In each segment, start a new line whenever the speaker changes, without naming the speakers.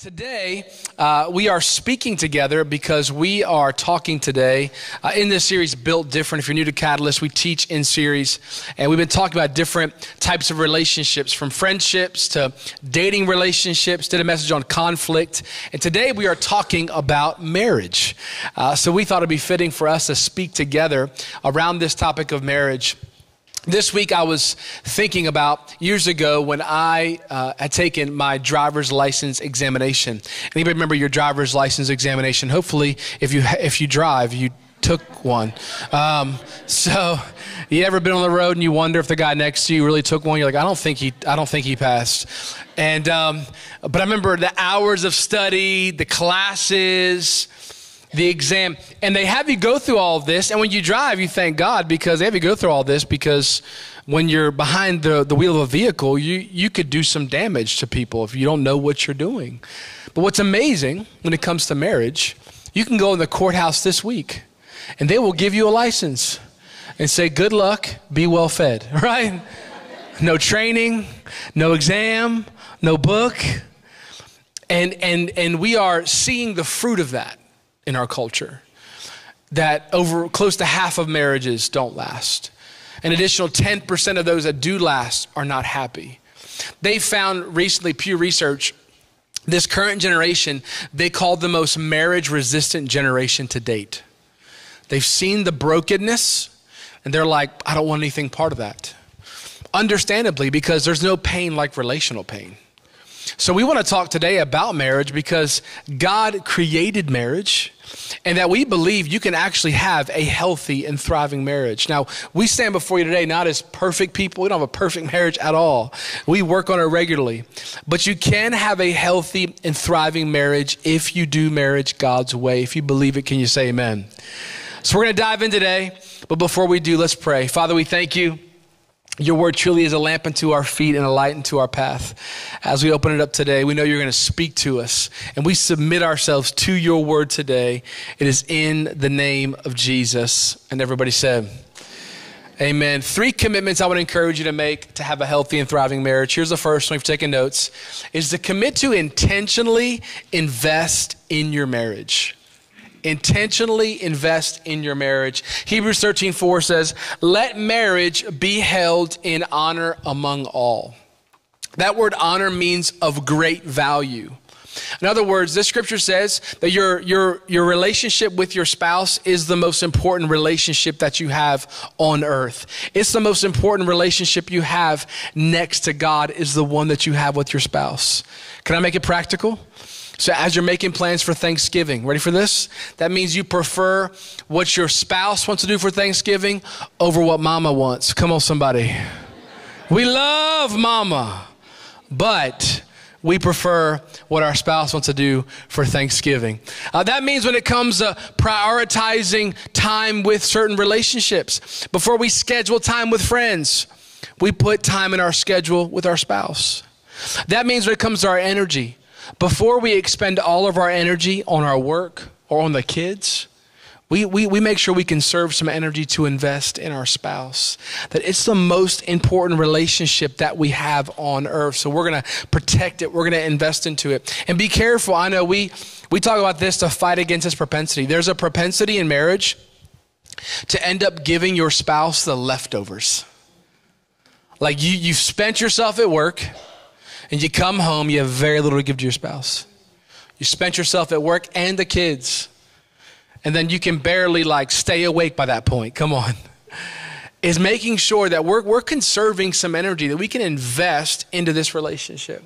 Today, uh, we are speaking together because we are talking today uh, in this series, Built Different. If you're new to Catalyst, we teach in series, and we've been talking about different types of relationships from friendships to dating relationships, did a message on conflict. And today, we are talking about marriage. Uh, so, we thought it'd be fitting for us to speak together around this topic of marriage. This week, I was thinking about years ago when I uh, had taken my driver's license examination. Anybody remember your driver's license examination? Hopefully, if you if you drive, you took one. Um, so, you ever been on the road and you wonder if the guy next to you really took one? You're like, I don't think he, I don't think he passed. And um, but I remember the hours of study, the classes the exam. And they have you go through all of this. And when you drive, you thank God because they have you go through all this because when you're behind the, the wheel of a vehicle, you, you could do some damage to people if you don't know what you're doing. But what's amazing when it comes to marriage, you can go in the courthouse this week and they will give you a license and say, Good luck, be well fed, right? No training, no exam, no book. And, and, and we are seeing the fruit of that in our culture. That over close to half of marriages don't last. An additional 10% of those that do last are not happy. They found recently, Pew Research, this current generation, they call the most marriage resistant generation to date. They've seen the brokenness and they're like, I don't want anything part of that. Understandably, because there's no pain like relational pain. So, we want to talk today about marriage because God created marriage and that we believe you can actually have a healthy and thriving marriage. Now, we stand before you today not as perfect people. We don't have a perfect marriage at all. We work on it regularly. But you can have a healthy and thriving marriage if you do marriage God's way. If you believe it, can you say amen? So, we're going to dive in today. But before we do, let's pray. Father, we thank you. Your word truly is a lamp unto our feet and a light unto our path. As we open it up today, we know you're going to speak to us, and we submit ourselves to your word today. It is in the name of Jesus. And everybody said, Amen. Three commitments I would encourage you to make to have a healthy and thriving marriage. Here's the first one, if you're taking notes, is to commit to intentionally invest in your marriage intentionally invest in your marriage. Hebrews 13 4 says, Let marriage be held in honor among all. That word honor means of great value. In other words, this scripture says that your, your, your relationship with your spouse is the most important relationship that you have on earth. It's the most important relationship you have next to God, is the one that you have with your spouse. Can I make it practical? So, as you're making plans for Thanksgiving, ready for this? That means you prefer what your spouse wants to do for Thanksgiving over what mama wants. Come on, somebody. We love mama, but we prefer what our spouse wants to do for Thanksgiving. Uh, that means when it comes to prioritizing time with certain relationships, before we schedule time with friends, we put time in our schedule with our spouse. That means when it comes to our energy, before we expend all of our energy on our work or on the kids, we, we, we make sure we conserve some energy to invest in our spouse. That it's the most important relationship that we have on earth. So we're going to protect it. We're going to invest into it. And be careful. I know we, we talk about this to fight against this propensity. There's a propensity in marriage to end up giving your spouse the leftovers. Like you, you've spent yourself at work and you come home, you have very little to give to your spouse. You spent yourself at work and the kids. And then you can barely like stay awake by that point. Come on. Is making sure that we're, we're conserving some energy that we can invest into this relationship.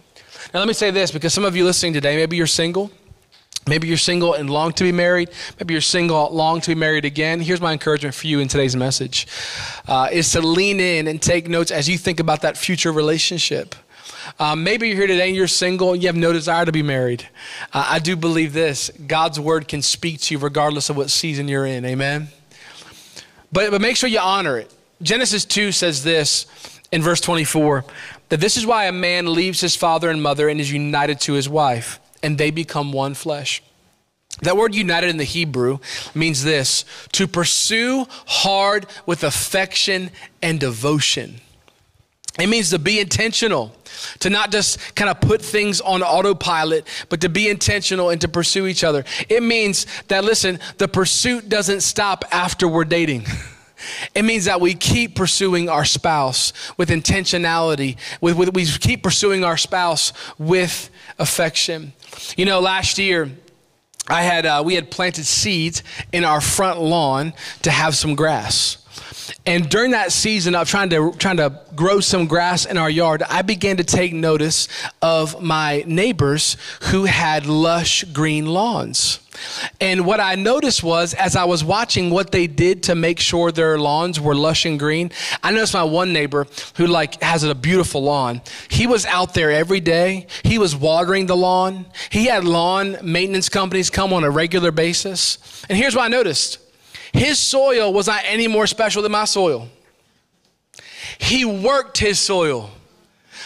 Now, let me say this because some of you listening today, maybe you're single. Maybe you're single and long to be married. Maybe you're single, long to be married again. Here's my encouragement for you in today's message: uh, is to lean in and take notes as you think about that future relationship. Um, maybe you're here today and you're single and you have no desire to be married. Uh, I do believe this God's word can speak to you regardless of what season you're in. Amen. But, but make sure you honor it. Genesis 2 says this in verse 24 that this is why a man leaves his father and mother and is united to his wife, and they become one flesh. That word united in the Hebrew means this to pursue hard with affection and devotion. It means to be intentional. to not just kind of put things on autopilot, but to be intentional and to pursue each other. It means that, listen, the pursuit doesn't stop after we're dating. It means that we keep pursuing our spouse with intentionality. With, with, we keep pursuing our spouse with affection. You know, last year, I had, uh, we had planted seeds in our front lawn to have some grass. And during that season of trying to trying to grow some grass in our yard, I began to take notice of my neighbors who had lush green lawns. And what I noticed was as I was watching what they did to make sure their lawns were lush and green, I noticed my one neighbor who like has a beautiful lawn. He was out there every day. He was watering the lawn. He had lawn maintenance companies come on a regular basis. And here's what I noticed. His soil was not any more special than my soil. He worked his soil.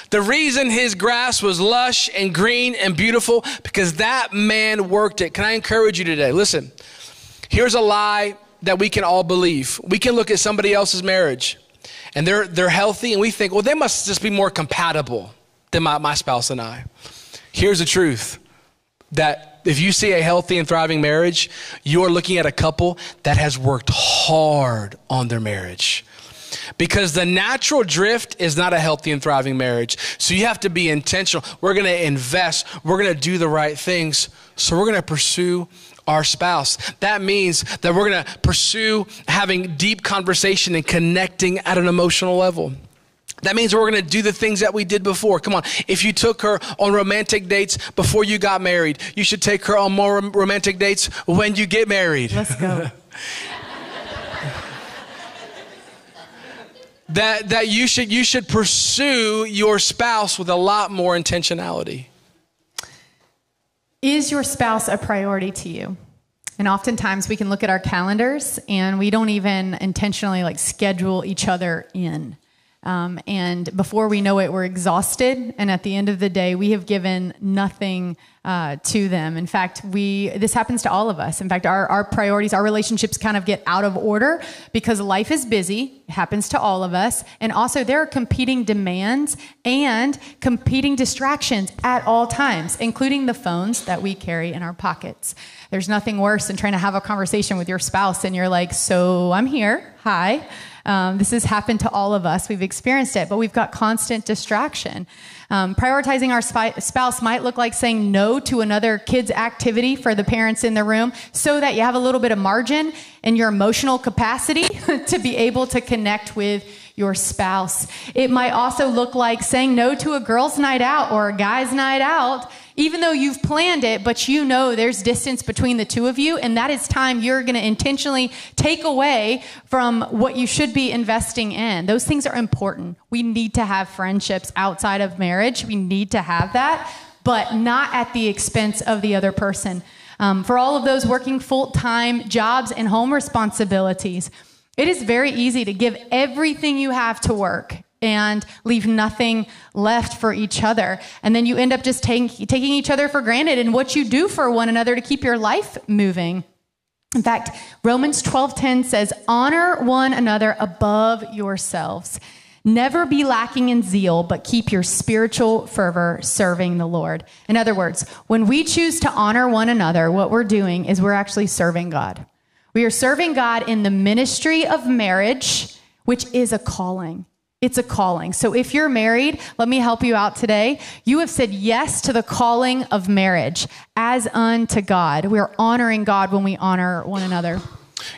The reason his grass was lush and green and beautiful because that man worked it. Can I encourage you today? Listen, here's a lie that we can all believe. We can look at somebody else's marriage and they're, they're healthy and we think, well, they must just be more compatible than my, my spouse and I. Here's the truth that if you see a healthy and thriving marriage, you're looking at a couple that has worked hard on their marriage. Because the natural drift is not a healthy and thriving marriage. So you have to be intentional. We're going to invest, we're going to do the right things. So we're going to pursue our spouse. That means that we're going to pursue having deep conversation and connecting at an emotional level. That means we're going to do the things that we did before. Come on. If you took her on romantic dates before you got married, you should take her on more romantic dates when you get married.
Let's go.
that that you should you should pursue your spouse with a lot more intentionality.
Is your spouse a priority to you? And oftentimes we can look at our calendars and we don't even intentionally like schedule each other in. Um, and before we know it, we're exhausted. And at the end of the day, we have given nothing uh, to them. In fact, we this happens to all of us. In fact, our, our priorities, our relationships kind of get out of order because life is busy. It happens to all of us. And also, there are competing demands and competing distractions at all times, including the phones that we carry in our pockets. There's nothing worse than trying to have a conversation with your spouse and you're like, So I'm here. Hi. Um, this has happened to all of us. We've experienced it, but we've got constant distraction. Um, prioritizing our spouse might look like saying no to another kid's activity for the parents in the room so that you have a little bit of margin in your emotional capacity to be able to connect with your spouse. It might also look like saying no to a girl's night out or a guy's night out even though you've planned it, but you know there's distance between the two of you, and that is time you're going to intentionally take away from what you should be investing in. Those things are important. We need to have friendships outside of marriage, we need to have that, but not at the expense of the other person. Um, for all of those working full time jobs and home responsibilities, it is very easy to give everything you have to work and leave nothing left for each other. And then you end up just taking, taking each other for granted and what you do for one another to keep your life moving. In fact, Romans 12:10 says, "Honor one another above yourselves. Never be lacking in zeal, but keep your spiritual fervor serving the Lord." In other words, when we choose to honor one another, what we're doing is we're actually serving God. We are serving God in the ministry of marriage, which is a calling. It's a calling. So if you're married, let me help you out today. You have said yes to the calling of marriage as unto God. We're honoring God when we honor one another.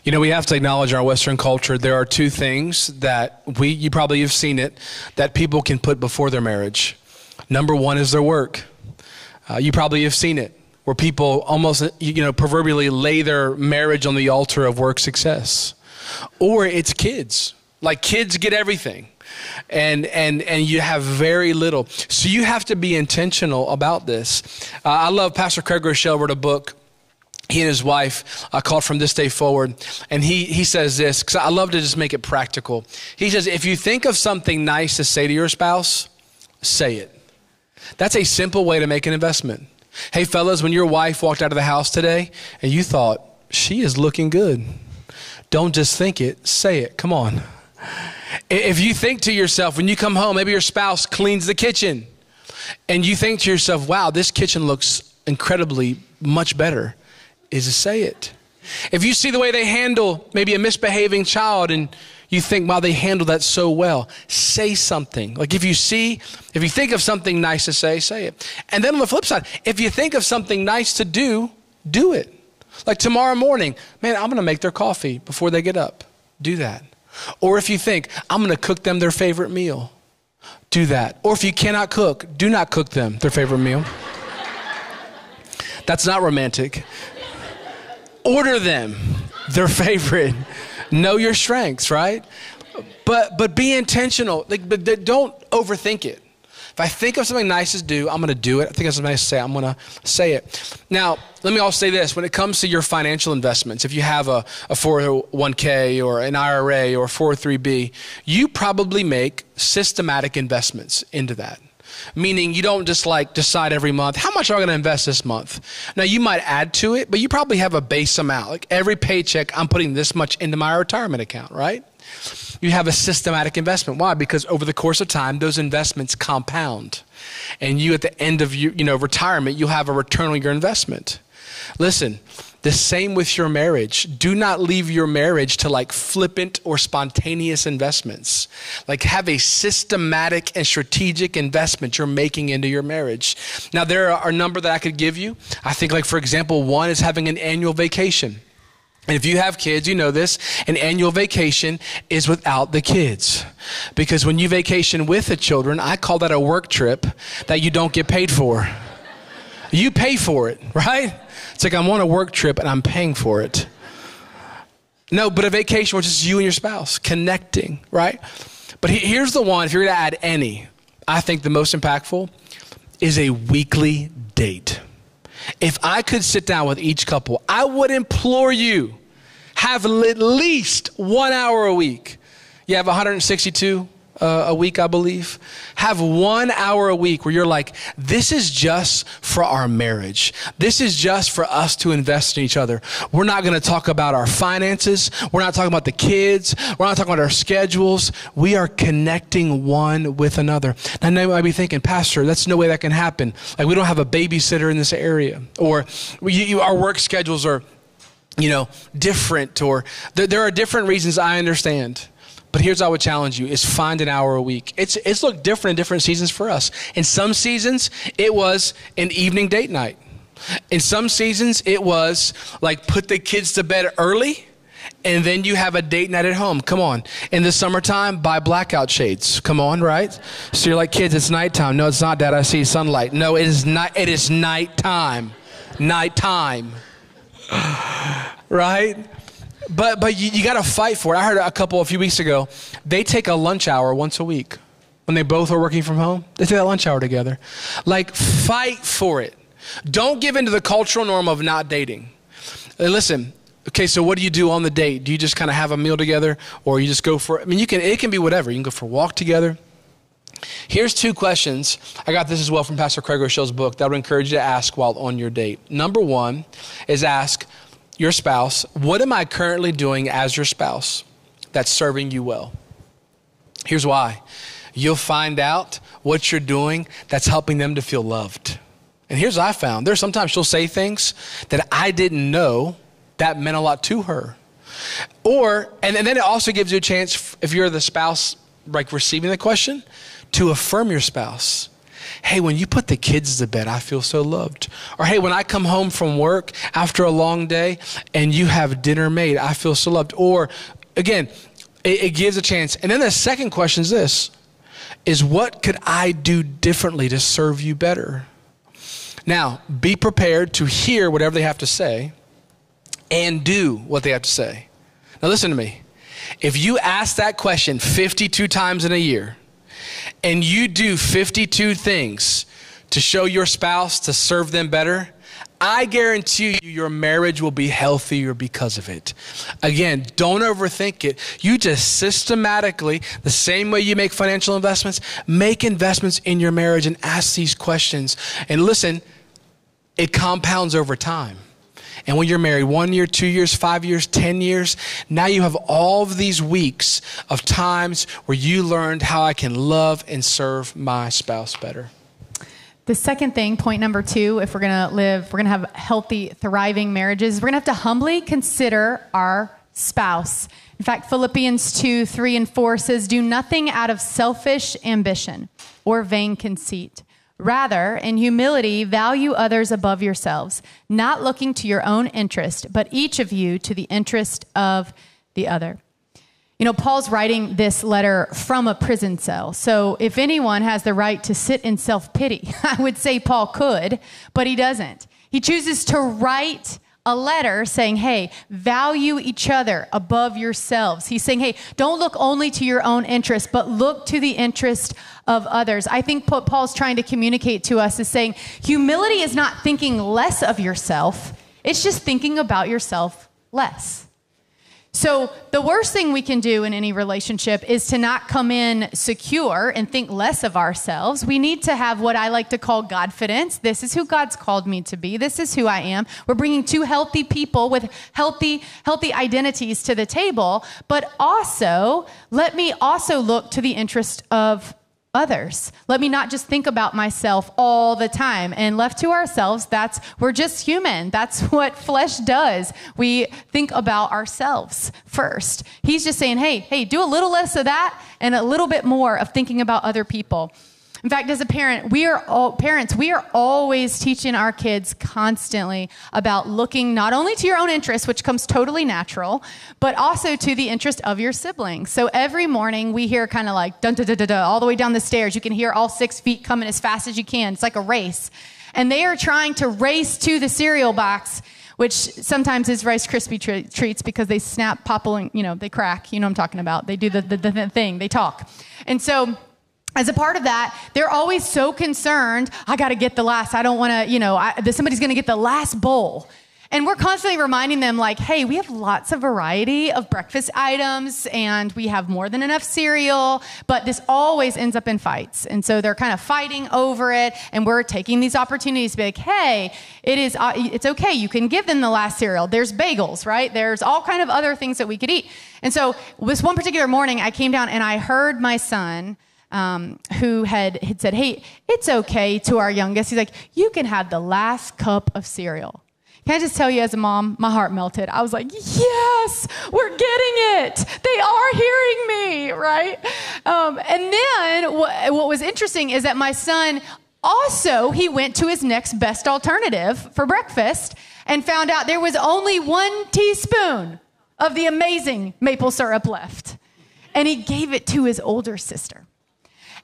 You know, we have to acknowledge our Western culture. There are two things that we, you probably have seen it, that people can put before their marriage. Number one is their work. Uh, you probably have seen it, where people almost, you know, proverbially lay their marriage on the altar of work success. Or it's kids. Like kids get everything and and and you have very little. So you have to be intentional about this. Uh, I love Pastor Craig Groeschel wrote a book he and his wife uh, called from this day forward. And he, he says this because i love to just make it practical. He says if you think of something nice to say to your spouse say it. That's a simple way to make an investment. Hey fellas when your wife walked out of the house today and you thought she is looking good don't just think it say it. Come on if you think to yourself when you come home, maybe your spouse cleans the kitchen and you think to yourself, wow, this kitchen looks incredibly much better, is to say it. If you see the way they handle maybe a misbehaving child and you think, wow, they handle that so well, say something. Like if you see, if you think of something nice to say, say it. And then on the flip side, if you think of something nice to do, do it. Like tomorrow morning, man, I'm gonna make their coffee before they get up. Do that. Or if you think, I'm gonna cook them their favorite meal, do that. Or if you cannot cook, do not cook them their favorite meal. That's not romantic. Order them their favorite know your strengths, right? But but be intentional. Like, but don't overthink it. If I think of something nice to do, I'm going to do it. I think of something nice to say, I'm going to say it. Now, let me all say this: when it comes to your financial investments, if you have a, a 401k or an IRA or 403b, you probably make systematic investments into that. Meaning you don't just like decide every month how much am i going to invest this month? Now you might add to it but you probably have a base amount. Like every paycheck i'm putting this much into my retirement account right you have a systematic investment why because over the course of time those investments compound and you at the end of your, you know retirement you'll have a return on your investment listen the same with your marriage. Do not leave your marriage to like flippant or spontaneous investments. Like have a systematic and strategic investment you're making into your marriage. Now, there are a number that I could give you. I think, like, for example, one is having an annual vacation. And if you have kids, you know this. An annual vacation is without the kids. Because when you vacation with the children, I call that a work trip that you don't get paid for. You pay for it, right? It's like I'm on a work trip and I'm paying for it. No, but a vacation where it's just you and your spouse connecting, right? But here's the one, if you're gonna add any, I think the most impactful is a weekly date. If I could sit down with each couple, I would implore you have at least one hour a week. You have 162 uh, a week, I believe. Have one hour a week where you're like, this is just for our marriage. This is just for us to invest in each other. We're not going to talk about our finances. We're not talking about the kids. We're not talking about our schedules. We are connecting one with another. Now, you might be thinking, Pastor, that's no way that can happen. Like, we don't have a babysitter in this area, or you, our work schedules are you know, different, or there, there, are different reasons I understand. But here's how I would challenge you is find an hour a week. It's it's looked different in different seasons for us. In some seasons, it was an evening date night. In some seasons, it was like put the kids to bed early and then you have a date night at home. Come on. In the summertime, buy blackout shades. Come on, right? So you're like, kids, it's nighttime. No, it's not, Dad. I see sunlight. No, it is not. It is nighttime. Nighttime. right? But but you, you got to fight for it. I heard a couple a few weeks ago. They take a lunch hour once a week when they both are working from home. They take that lunch hour together. Like fight for it. Don't give into the cultural norm of not dating. Listen. Okay, so what do you do on the date? Do you just kind of have a meal together, or you just go for? I mean, you can. It can be whatever. You can go for a walk together. Here's two questions. I got this as well from Pastor Craig Groeschel's book that I would encourage you to ask while on your date. Number one is ask, your spouse, what am I currently doing as your spouse that's serving you well? Here's why. You'll find out what you're doing that's helping them to feel loved. And here's what I found. There's sometimes she'll say things that I didn't know that meant a lot to her. Or, and, and then it also gives you a chance, if you're the spouse, like receiving the question, to affirm your spouse. Hey, when you put the kids to bed, I feel so loved. Or hey, when I come home from work after a long day and you have dinner made, I feel so loved. Or again, it, it gives a chance. And then the second question is this is what could I do differently to serve you better? Now, be prepared to hear whatever they have to say and do what they have to say. Now, listen to me. If you ask that question 52 times in a year, and you do 52 things to show your spouse to serve them better, I guarantee you your marriage will be healthier because of it. Again, don't overthink it. You just systematically, the same way you make financial investments, make investments in your marriage and ask these questions. And listen, it compounds over time. And when you're married one year, two years, five years, 10 years, now you have all of these weeks of times where you learned how I can love and serve my spouse better.
The second thing, point number two, if we're going to live, we're going to have healthy, thriving marriages, we're going to have to humbly consider our spouse. In fact, Philippians 2 3 and 4 says, Do nothing out of selfish ambition or vain conceit. Rather, in humility, value others above yourselves, not looking to your own interest, but each of you to the interest of the other. You know, Paul's writing this letter from a prison cell. So if anyone has the right to sit in self pity, I would say Paul could, but he doesn't. He chooses to write a letter saying, hey, value each other above yourselves. He's saying, hey, don't look only to your own interest, but look to the interest of others. I think what Paul's trying to communicate to us is saying humility is not thinking less of yourself, it's just thinking about yourself less. So, the worst thing we can do in any relationship is to not come in secure and think less of ourselves. We need to have what I like to call Godfidence. This is who God's called me to be. This is who I am. We're bringing two healthy people with healthy healthy identities to the table, but also let me also look to the interest of others. Let me not just think about myself all the time. And left to ourselves, that's we're just human. That's what flesh does. We think about ourselves first. He's just saying, "Hey, hey, do a little less of that and a little bit more of thinking about other people." In fact, as a parent, we are all parents, we are always teaching our kids constantly about looking not only to your own interests, which comes totally natural, but also to the interest of your siblings. So every morning we hear kind of like dun dun dun dun all the way down the stairs. You can hear all six feet coming as fast as you can. It's like a race. And they are trying to race to the cereal box which sometimes is Rice Krispie tre- treats because they snap, popple, you know, they crack. You know what I'm talking about. They do the, the, the thing, they talk. And so as a part of that, they're always so concerned, I got to get the last, I don't want to, you know, I, somebody's going to get the last bowl. And we're constantly reminding them, like, hey, we have lots of variety of breakfast items and we have more than enough cereal, but this always ends up in fights. And so they're kind of fighting over it. And we're taking these opportunities to be like, hey, it is, uh, it's okay. You can give them the last cereal. There's bagels, right? There's all kind of other things that we could eat. And so this one particular morning, I came down and I heard my son um, who had, had said, Hey, it's okay to our youngest. He's like, You can have the last cup of cereal. Can I just tell you, as a mom, my heart melted. I was like, Yes, we're getting it. They are hearing me, right? Um, and then what, what was interesting is that my son also he went to his next best alternative for breakfast and found out there was only one teaspoon of the amazing maple syrup left and he gave it to his older sister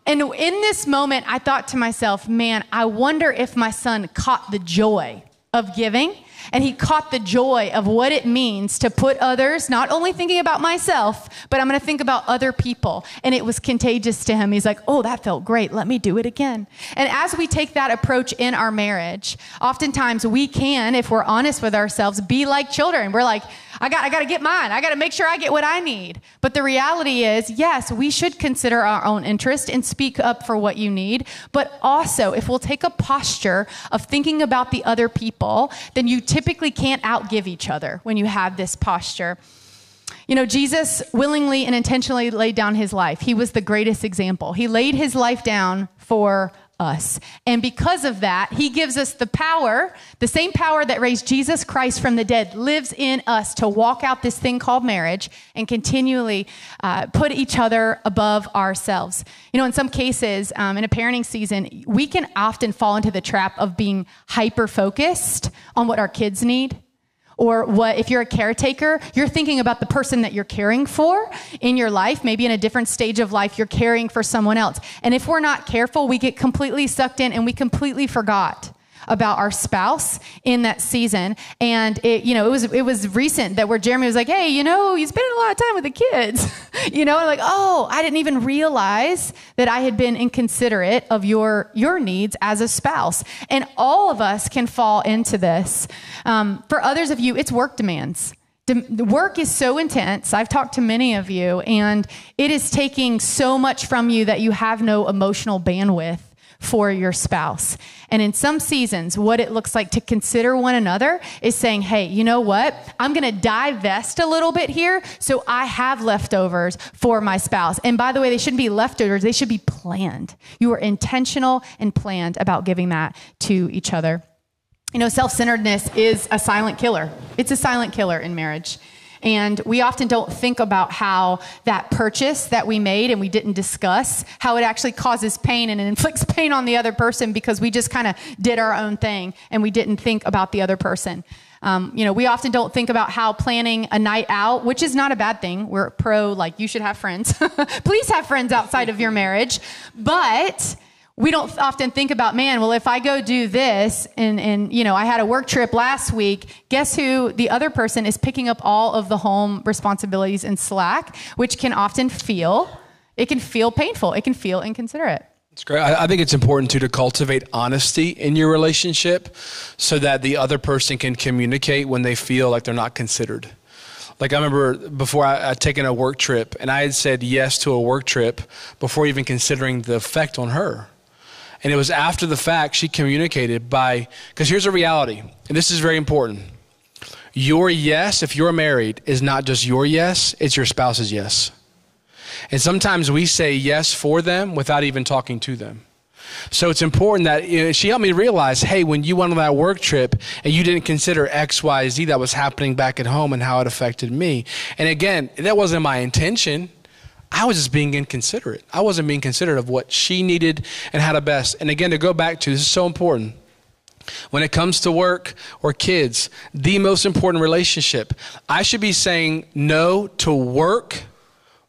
and in this moment, I thought to myself, man, I wonder if my son caught the joy of giving and he caught the joy of what it means to put others, not only thinking about myself, but I'm going to think about other people. And it was contagious to him. He's like, oh, that felt great. Let me do it again. And as we take that approach in our marriage, oftentimes we can, if we're honest with ourselves, be like children. We're like, I got, I got to get mine. I got to make sure I get what I need. But the reality is, yes, we should consider our own interest and speak up for what you need. But also, if we'll take a posture of thinking about the other people, then you typically can't outgive each other when you have this posture. You know, Jesus willingly and intentionally laid down his life. He was the greatest example. He laid his life down for us. And because of that, he gives us the power, the same power that raised Jesus Christ from the dead lives in us to walk out this thing called marriage and continually uh, put each other above ourselves. You know, in some cases, um, in a parenting season, we can often fall into the trap of being hyper focused on what our kids need or what if you're a caretaker you're thinking about the person that you're caring for in your life. Maybe in a different stage of life you're caring for someone else. And if we're not careful we get completely sucked in and we completely forgot about our spouse in that season. And it, you know, it was it was recent that where Jeremy was like, "Hey, you know, you spending a lot of time with the kids," you know, like, "Oh, I didn't even realize that I had been inconsiderate of your your needs as a spouse." And all of us can fall into this. Um, for others of you, it's work demands work is so intense. I've talked to many of you, and it is taking so much from you that you have no emotional bandwidth for your spouse. And in some seasons, what it looks like to consider one another is saying, hey, you know what? I'm going to divest a little bit here so I have leftovers for my spouse. And by the way, they shouldn't be leftovers, they should be planned. You are intentional and planned about giving that to each other. You know, self centeredness is a silent killer, it's a silent killer in marriage. And we often don't think about how that purchase that we made and we didn't discuss, how it actually causes pain and it inflicts pain on the other person because we just kind of did our own thing and we didn't think about the other person. Um, you know, we often don't think about how planning a night out, which is not a bad thing. We're pro, like, you should have friends. Please have friends outside of your marriage. But we don't often think about, man, well, if I go do this and, and, you know, I had a work trip last week, guess who the other person is picking up all of the home responsibilities and slack, which can often feel, it can feel painful. It can feel inconsiderate.
It's great. I, think it's important too to cultivate honesty in your relationship so that the other person can communicate when they feel like they're not considered. Like I remember before I, I'd taken a work trip and I had said yes to a work trip before even considering the effect on her. And it was after the fact she communicated by, because here's a reality, and this is very important. Your yes, if you're married, is not just your yes, it's your spouse's yes. And sometimes we say yes for them without even talking to them. So it's important that you know, she helped me realize hey, when you went on that work trip and you didn't consider X, Y, Z that was happening back at home and how it affected me. And again, that wasn't my intention. I was just being inconsiderate. I wasn't being considerate of what she needed and how to best. And again, to go back to this is so important. When it comes to work or kids, the most important relationship, I should be saying no to work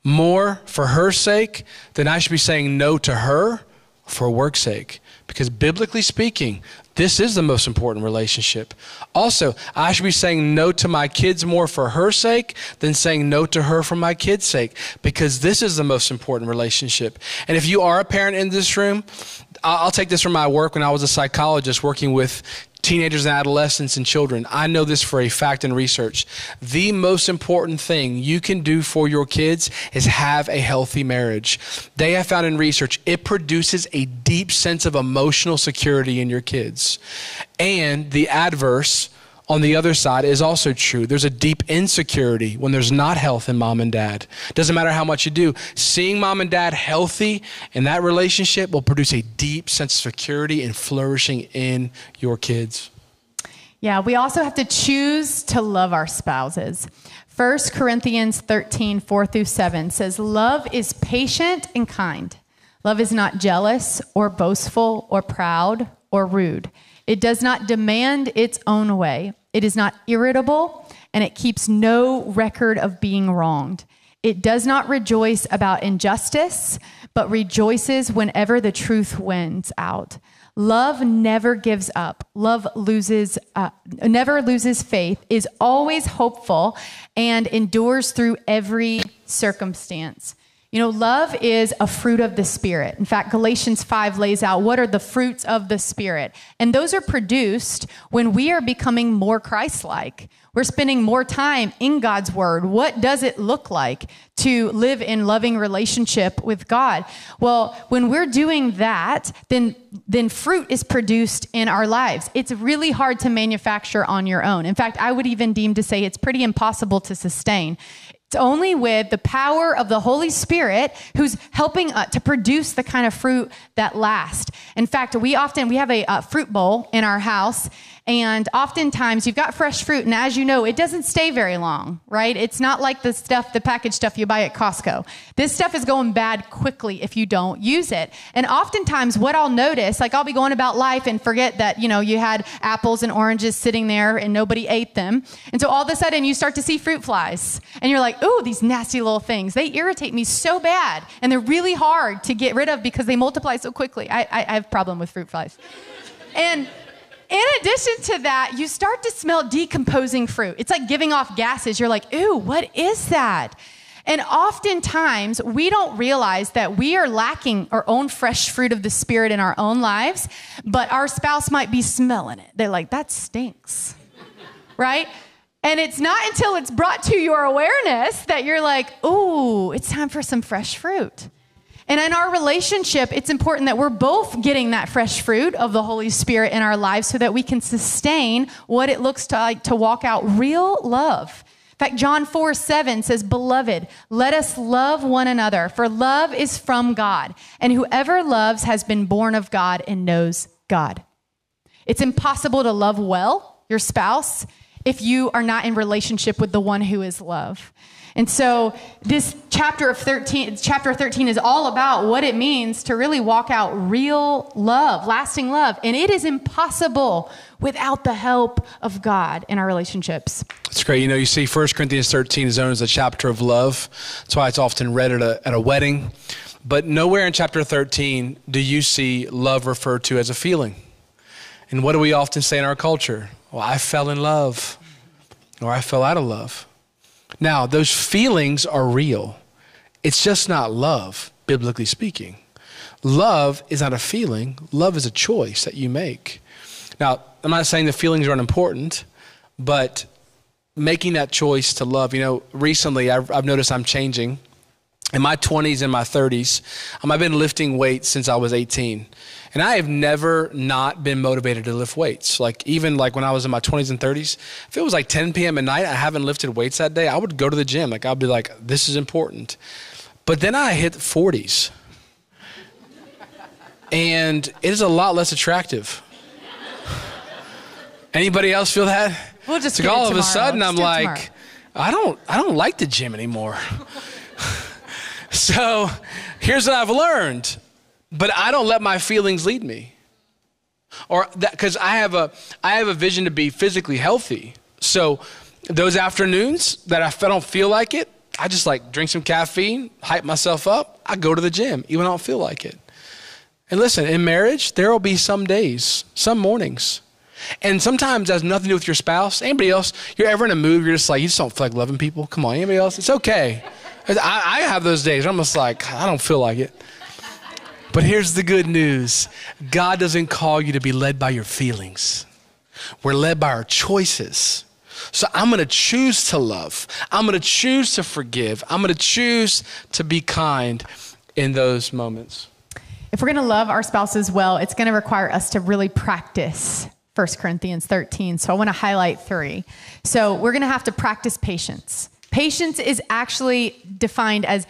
more for her sake than I should be saying no to her for work's sake. Because biblically speaking, this is the most important relationship. Also, I should be saying no to my kids more for her sake than saying no to her for my kids' sake because this is the most important relationship. And if you are a parent in this room, I'll take this from my work when I was a psychologist working with teenagers and adolescents and children. I know this for a fact in research. The most important thing you can do for your kids is have a healthy marriage. They have found in research it produces a deep sense of emotional security in your kids. And the adverse, on the other side is also true. There's a deep insecurity when there's not health in mom and dad. Doesn't matter how much you do. Seeing mom and dad healthy in that relationship will produce a deep sense of security and flourishing in your kids.
Yeah, we also have to choose to love our spouses. 1 Corinthians 13, 4 through 7 says, Love is patient and kind. Love is not jealous or boastful or proud or rude. It does not demand its own way. It is not irritable, and it keeps no record of being wronged. It does not rejoice about injustice, but rejoices whenever the truth wins out. Love never gives up. Love loses, uh, never loses faith, is always hopeful, and endures through every circumstance. You know, love is a fruit of the Spirit. In fact, Galatians 5 lays out what are the fruits of the Spirit. And those are produced when we are becoming more Christ like. We're spending more time in God's Word. What does it look like to live in loving relationship with God? Well, when we're doing that, then, then fruit is produced in our lives. It's really hard to manufacture on your own. In fact, I would even deem to say it's pretty impossible to sustain. It's only with the power of the Holy Spirit who's helping uh, to produce the kind of fruit that lasts. In fact, we often we have a uh, fruit bowl in our house, and oftentimes you've got fresh fruit, and as you know, it doesn't stay very long, right? It's not like the stuff, the packaged stuff you buy at Costco. This stuff is going bad quickly if you don't use it. And oftentimes, what I'll notice, like I'll be going about life and forget that, you know, you had apples and oranges sitting there and nobody ate them. And so all of a sudden, you start to see fruit flies, and you're like, ooh, these nasty little things. They irritate me so bad, and they're really hard to get rid of because they multiply so quickly. I, I, I have a problem with fruit flies. And in addition to that, you start to smell decomposing fruit. It's like giving off gases. You're like, ooh, what is that? And oftentimes, we don't realize that we are lacking our own fresh fruit of the Spirit in our own lives, but our spouse might be smelling it. They're like, that stinks, right? And it's not until it's brought to your awareness that you're like, ooh, it's time for some fresh fruit. And in our relationship, it's important that we're both getting that fresh fruit of the Holy Spirit in our lives so that we can sustain what it looks to, like to walk out real love. In fact, John 4 7 says, Beloved, let us love one another, for love is from God, and whoever loves has been born of God and knows God. It's impossible to love well your spouse if you are not in relationship with the one who is love. And so this chapter of 13 chapter 13 is all about what it means to really walk out real love, lasting love, and it is impossible without the help of God in our relationships.
It's great. You know, you see 1 Corinthians 13 is known as a chapter of love. That's why it's often read at a, at a wedding. But nowhere in chapter 13 do you see love referred to as a feeling. And what do we often say in our culture? Well, I fell in love, or I fell out of love. Now, those feelings are real. It's just not love, biblically speaking. Love is not a feeling, love is a choice that you make. Now, I'm not saying the feelings are unimportant, but making that choice to love, you know, recently I've, I've noticed I'm changing. In my 20s and my 30s, um, I've been lifting weights since I was 18. And I have never not been motivated to lift weights. Like even like when I was in my 20s and 30s, if it was like 10 p.m. at night, I haven't lifted weights that day, I would go to the gym. Like I'd be like, this is important. But then I hit 40s. And it is a lot less attractive. Anybody else feel that?
We'll just
like all of
tomorrow.
a sudden
Let's
I'm like, I don't I don't like the gym anymore. so here's what I've learned but I don't let my feelings lead me. Or that because I have a I have a vision to be physically healthy. So those afternoons that I don't feel like it, I just like drink some caffeine, hype myself up. I go to the gym even I don't feel like it. And listen, in marriage, there will be some days, some mornings. And sometimes that has nothing to do with your spouse. Anybody else, you're ever in a mood, you're just like, you just don't feel like loving people. Come on, anybody else? It's okay. I, I have those days. I'm just like, I don't feel like it. But here's the good news God doesn't call you to be led by your feelings, we're led by our choices. So I'm going to choose to love. I'm going to choose to forgive. I'm going to choose to be kind in those moments.
If we're going to love our spouses well, it's going to require us to really practice 1 Corinthians 13. So I want to highlight three. So we're going to have to practice patience. Patience is actually defined as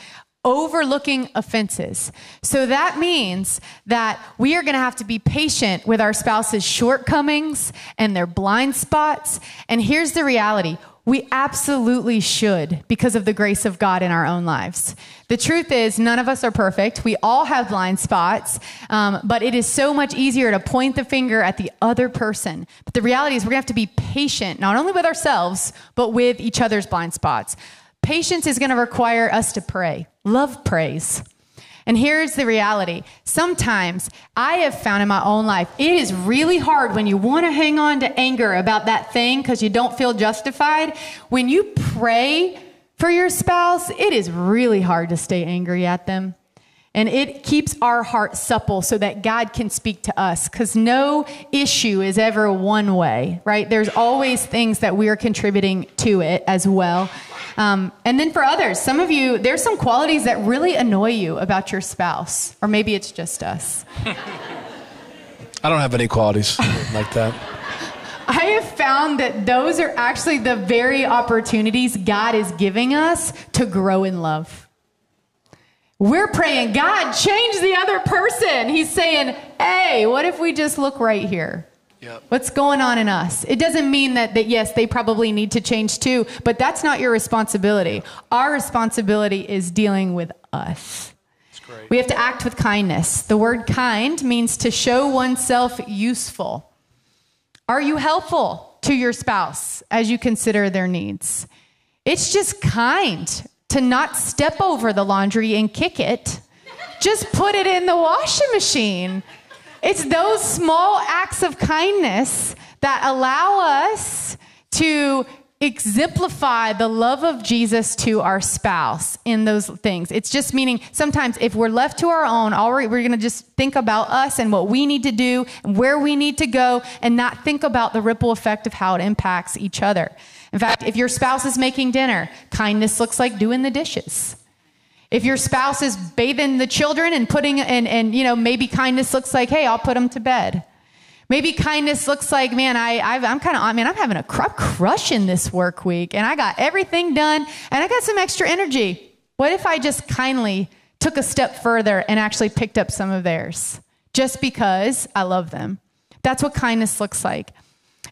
overlooking offenses. So that means that we are going to have to be patient with our spouse's shortcomings and their blind spots. And here's the reality we absolutely should because of the grace of God in our own lives. The truth is, none of us are perfect. We all have blind spots, um, but it is so much easier to point the finger at the other person. But the reality is, we're gonna have to be patient, not only with ourselves, but with each other's blind spots. Patience is gonna require us to pray. Love prays. And here's the reality. Sometimes I have found in my own life, it is really hard when you want to hang on to anger about that thing because you don't feel justified. When you pray for your spouse, it is really hard to stay angry at them. And it keeps our heart supple so that God can speak to us because no issue is ever one way, right? There's always things that we are contributing to it as well. Um, and then for others, some of you, there's some qualities that really annoy you about your spouse, or maybe it's just us.
I don't have any qualities like that.
I have found that those are actually the very opportunities God is giving us to grow in love. We're praying, God, change the other person. He's saying, hey, what if we just look right here?
Yep.
What's going on in us? It doesn't mean that, that, yes, they probably need to change too, but that's not your responsibility. Our responsibility is dealing with us. We have to act with kindness. The word kind means to show oneself useful. Are you helpful to your spouse as you consider their needs? It's just kind to not step over the laundry and kick it. Just put it in the washing machine. It's those small acts of kindness that allow us to exemplify the love of Jesus to our spouse in those things. It's just meaning sometimes if we're left to our own, we're going to just think about us and what we need to do and where we need to go and not think about the ripple effect of how it impacts each other. In fact, if your spouse is making dinner, kindness looks like doing the dishes. If your spouse is bathing the children and putting, and, and you know, maybe kindness looks like, hey, I'll put them to bed. Maybe kindness looks like, man, I, i am kind of, I mean, I'm having a crop crush in this work week and I got everything done and I got some extra energy. What if I just kindly took a step further and actually picked up some of theirs just because I love them? That's what kindness looks like.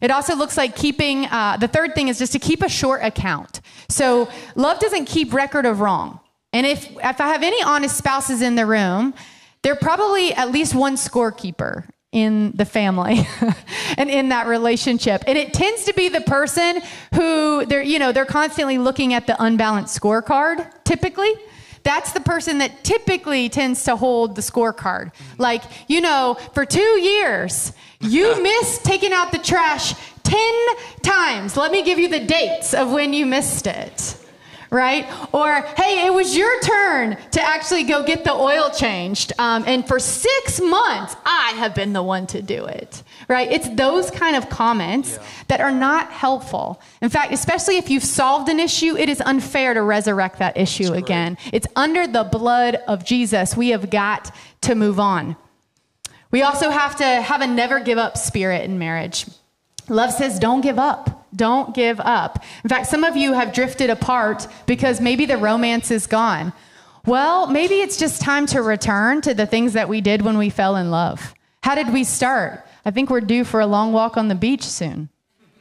It also looks like keeping, uh, the third thing is just to keep a short account. So love doesn't keep record of wrong. And if, if I have any honest spouses in the room, they're probably at least one scorekeeper in the family and in that relationship. And it tends to be the person who they're, you know, they're constantly looking at the unbalanced scorecard, typically. That's the person that typically tends to hold the scorecard. Like, you know, for two years, you missed taking out the trash 10 times. Let me give you the dates of when you missed it right? Or, hey, it was your turn to actually go get the oil changed. Um, and for six months, I have been the one to do it, right? It's those kind of comments yeah. that are not helpful. In fact, especially if you've solved an issue, it is unfair to resurrect that issue again. It's under the blood of Jesus. We have got to move on. We also have to have a never give up spirit in marriage. Love says, don't give up. Don't give up. In fact, some of you have drifted apart because maybe the romance is gone. Well, maybe it's just time to return to the things that we did when we fell in love. How did we start? I think we're due for a long walk on the beach soon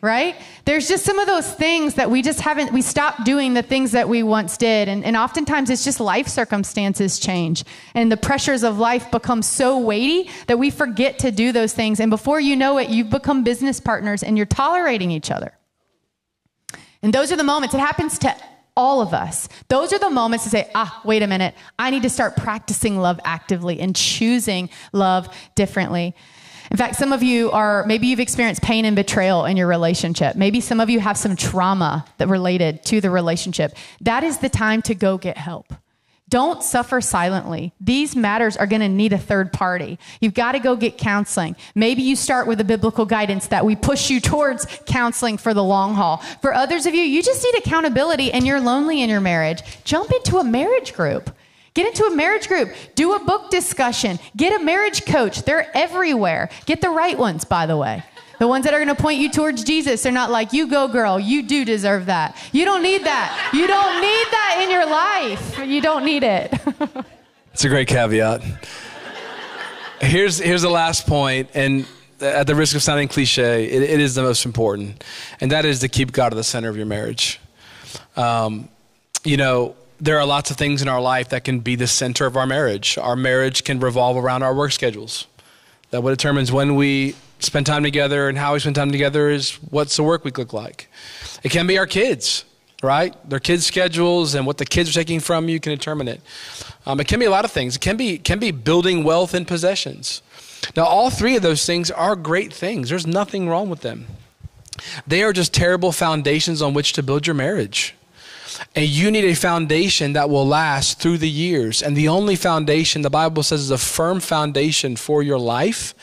right? There's just some of those things that we just haven't, we stopped doing the things that we once did. And, and oftentimes it's just life circumstances change. And the pressures of life become so weighty that we forget to do those things. And before you know it, you've become business partners and you're tolerating each other. And those are the moments, it happens to all of us. Those are the moments to say, ah, wait a minute, I need to start practicing love actively and choosing love differently. In fact, some of you are, maybe you've experienced pain and betrayal in your relationship. Maybe some of you have some trauma that related to the relationship. That is the time to go get help. Don't suffer silently. These matters are going to need a third party. You've got to go get counseling. Maybe you start with a biblical guidance that we push you towards counseling for the long haul. For others of you, you just need accountability and you're lonely in your marriage. Jump into a marriage group. Get into a marriage group. Do a book discussion. Get a marriage coach. They're everywhere. Get the right ones, by the way. The ones that are going to point you towards Jesus. They're not like, you go, girl. You do deserve that. You don't need that. You don't need that in your life. You don't need it.
It's a great caveat. Here's, here's the last point, and at the risk of sounding cliche, it, it is the most important, and that is to keep God at the center of your marriage. Um, you know, there are lots of things in our life that can be the center of our marriage. Our marriage can revolve around our work schedules. That what determines when we spend time together and how we spend time together is what's the work week look like. It can be our kids, right? Their kids' schedules and what the kids are taking from you can determine it. Um, it can be a lot of things. It can be can be building wealth and possessions. Now, all three of those things are great things. There's nothing wrong with them. They are just terrible foundations on which to build your marriage. And you need a foundation that will last through the years. And the only foundation the Bible says is a firm foundation for your life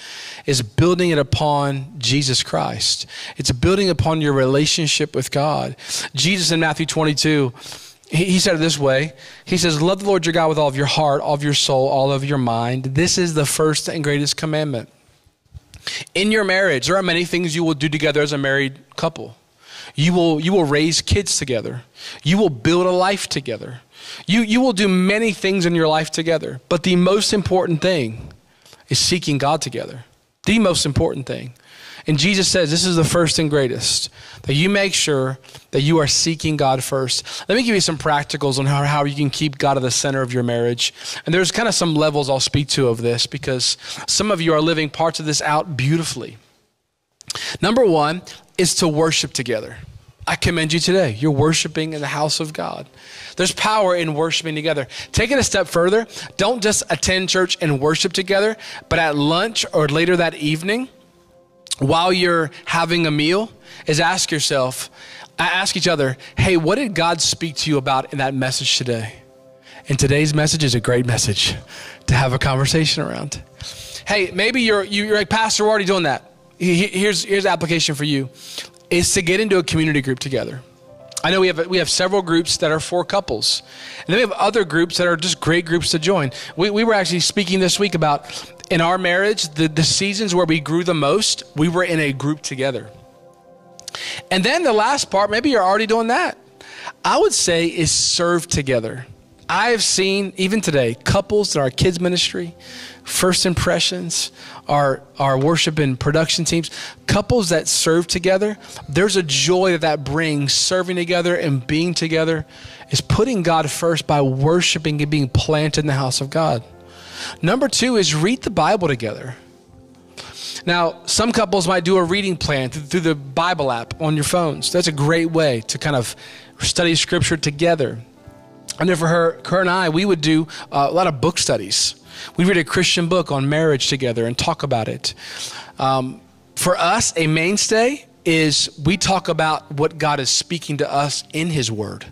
is building it upon Jesus Christ. It's building upon your relationship with God. Jesus in Matthew 22, he, he said it this way He says, Love the Lord your God with all of your heart, all of your soul, all of your mind. This is the first and greatest commandment. In your marriage, there are many things you will do together as a married couple. You will, you will raise kids together. You will build a life together. You, you will do many things in your life together. But the most important thing is seeking God together. The most important thing. And Jesus says this is the first and greatest that you make sure that you are seeking God first. Let me give you some practicals on how, how you can keep God at the center of your marriage. And there's kind of some levels I'll speak to of this because some of you are living parts of this out beautifully. Number one is to worship together. I commend you today. You're worshiping in the house of God. There's power in worshiping together. Take it a step further. Don't just attend church and worship together, but at lunch or later that evening, while you're having a meal is ask yourself, ask each other, hey, what did God speak to you about in that message today? And today's message is a great message to have a conversation around. Hey, maybe you're, you're like, Pastor, we're already doing that. Here's, here's application for you is to get into a community group together. I know we have we have several groups that are for couples, and then we have other groups that are just great groups to join. We, we were actually speaking this week about in our marriage the, the seasons where we grew the most. We were in a group together, and then the last part, maybe you're already doing that. I would say is serve together. I have seen even today couples in our kids ministry, first impressions, our our worship and production teams, couples that serve together. There's a joy that that brings serving together and being together is putting God first by worshiping and being planted in the house of God. Number 2 is read the Bible together. Now, some couples might do a reading plan through the Bible app on your phones. That's a great way to kind of study scripture together. And then for her, her and I, we would do uh, a lot of book studies. We read a Christian book on marriage together and talk about it. Um, for us, a mainstay is we talk about what God is speaking to us in His Word.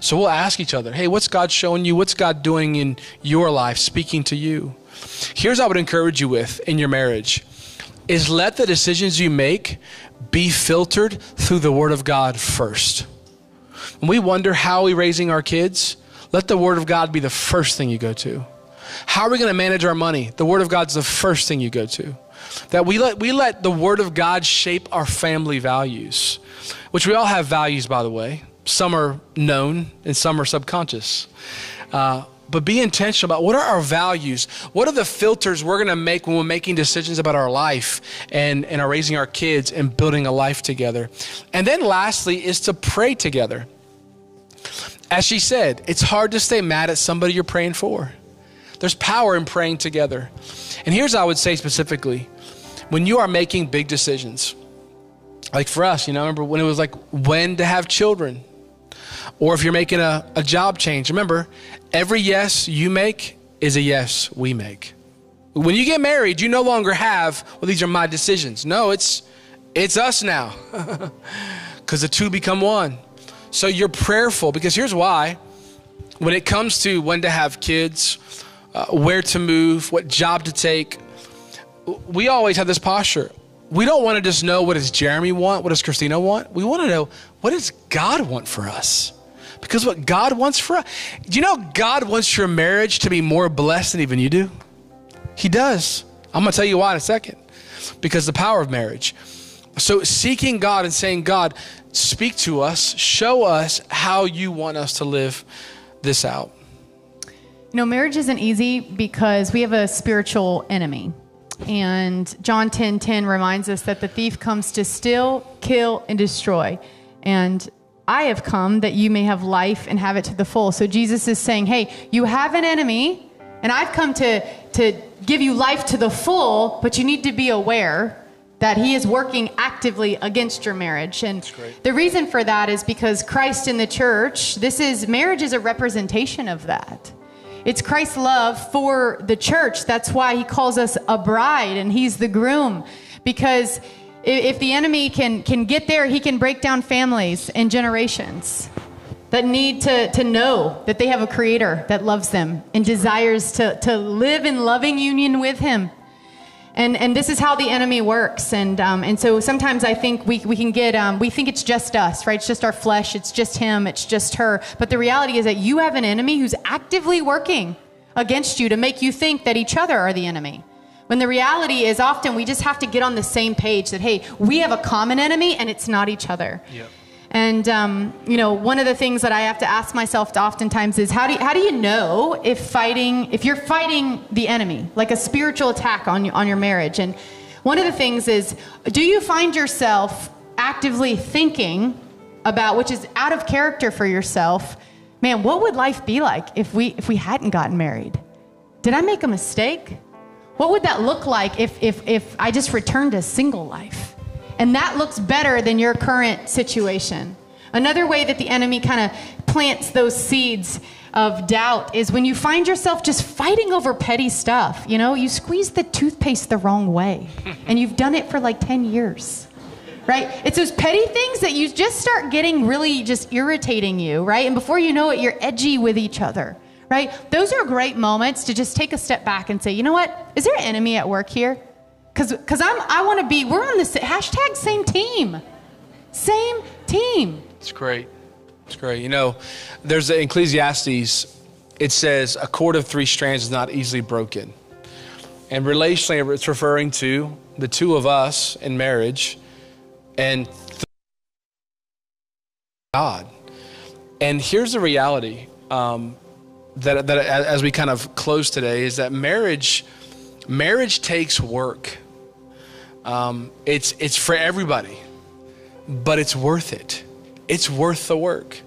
So we'll ask each other, hey, what's God showing you? What's God doing in your life, speaking to you? Here's what I would encourage you with in your marriage is let the decisions you make be filtered through the Word of God first. When we wonder how we're we raising our kids, let the Word of God be the first thing you go to. How are we going to manage our money? The Word of God's the first thing you go to. That we let, we let the Word of God shape our family values, which we all have values, by the way. Some are known and some are subconscious. Uh, but be intentional about what are our values? What are the filters we're going to make when we're making decisions about our life and, and are raising our kids and building a life together? And then lastly is to pray together. As she said, it's hard to stay mad at somebody you're praying for. There's power in praying together. And here's I would say specifically when you are making big decisions, like for us, you know, remember when it was like when to have children, or if you're making a, a job change, remember, every yes you make is a yes we make. When you get married, you no longer have, well, these are my decisions. No, it's it's us now. Because the two become one. So you're prayerful because here's why. When it comes to when to have kids, uh, where to move, what job to take. We always have this posture. We don't want to just know what does Jeremy want, what does Kristina want. We want to know what does God want for us. Because what God wants for us, do you know God wants your marriage to be more blessed than even you do? He does. I'm going to tell you why in a second. Because the power of marriage. So seeking God and saying, God, speak to us, show us how you want us to live this out.
You know, marriage isn't easy because we have a spiritual enemy. And John 10 10 reminds us that the thief comes to steal, kill, and destroy. And I have come that you may have life and have it to the full. So Jesus is saying, hey, you have an enemy, and I've come to, to give you life to the full, but you need to be aware that he is working actively against your marriage. And the reason for that is because Christ in the church, this is marriage is a representation of that. It's Christ's love for the church. That's why he calls us a bride and he's the groom. Because if the enemy can, can get there, he can break down families and generations that need to, to know that they have a creator that loves them and desires to, to live in loving union with him. And, and this is how the enemy works. And, um, and so sometimes I think we, we can get, um, we think it's just us, right? It's just our flesh. It's just him. It's just her. But the reality is that you have an enemy who's actively working against you to make you think that each other are the enemy. When the reality is often we just have to get on the same page that, hey, we have a common enemy and it's not each other. Yep. And um, you know, one of the things that I have to ask myself oftentimes is how do you, how do you know if fighting if you're fighting the enemy, like a spiritual attack on on your marriage? And one of the things is, do you find yourself actively thinking about which is out of character for yourself? Man, what would life be like if we if we hadn't gotten married? Did I make a mistake? What would that look like if if if I just returned to single life? And that looks better than your current situation. Another way that the enemy kind of plants those seeds of doubt is when you find yourself just fighting over petty stuff. You know, you squeeze the toothpaste the wrong way, and you've done it for like 10 years. Right? It's those petty things that you just start getting really just irritating you, right? And before you know it, you're edgy with each other, right? Those are great moments to just take a step back and say, you know what? Is there an enemy at work here? Because I'm I want to be, we're on this hashtag same team. Same team.
It's great. It's great. You know, there's the Ecclesiastes, it says, a cord of three strands is not easily broken. And relationally, it's referring to the two of us in marriage and God. And here's the reality um, that, that as we kind of close today is that marriage marriage takes work. Um, it's it's for everybody, but it's worth it it's worth the work.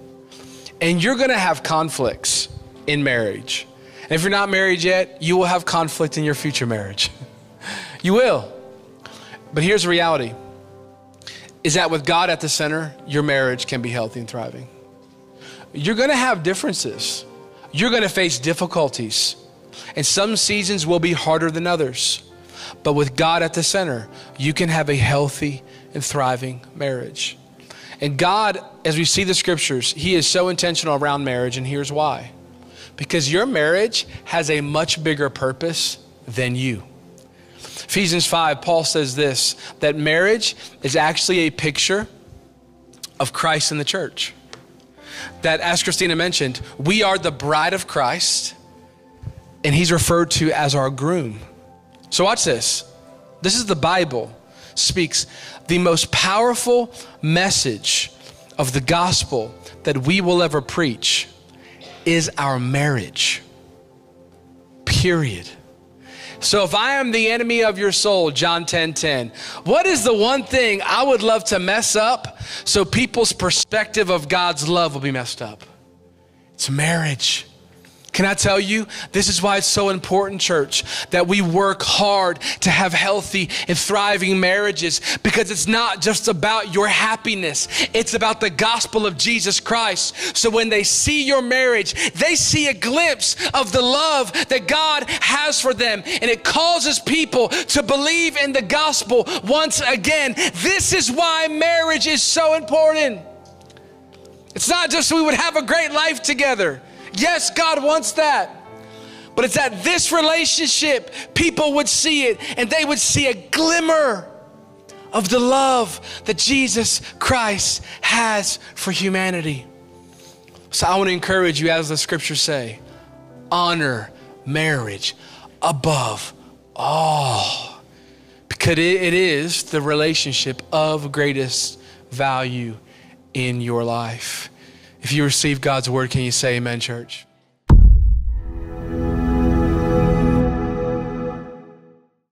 And you're going to have conflicts in marriage. And if you're not married yet, you will have conflict in your future marriage. you will. But here's the reality is that with God at the center, your marriage can be healthy and thriving. You're going to have differences. You're going to face difficulties. And some seasons will be harder than others. But with God at the center, you can have a healthy and thriving marriage. And God, as we see the scriptures, He is so intentional around marriage, and here's why. Because your marriage has a much bigger purpose than you. Ephesians 5, Paul says this that marriage is actually a picture of Christ in the church. That, as Kristina mentioned, we are the bride of Christ, and He's referred to as our groom. So, watch this. This is the Bible speaks the most powerful message of the gospel that we will ever preach is our marriage. Period. So if I am the enemy of your soul, John 10 10, what is the one thing I would love to mess up so people's perspective of God's love will be messed up? It's marriage. Can I tell you, this is why it's so important, church, that we work hard to have healthy and thriving marriages because it's not just about your happiness, it's about the gospel of Jesus Christ. So when they see your marriage, they see a glimpse of the love that God has for them, and it causes people to believe in the gospel once again. This is why marriage is so important. It's not just we would have a great life together. Yes, God wants that. But it's that this relationship, people would see it and they would see a glimmer of the love that Jesus Christ has for humanity. So I want to encourage you, as the scriptures say, honor marriage above all. Because it is the relationship of greatest value in your life. If you receive God's word, can you say amen, church?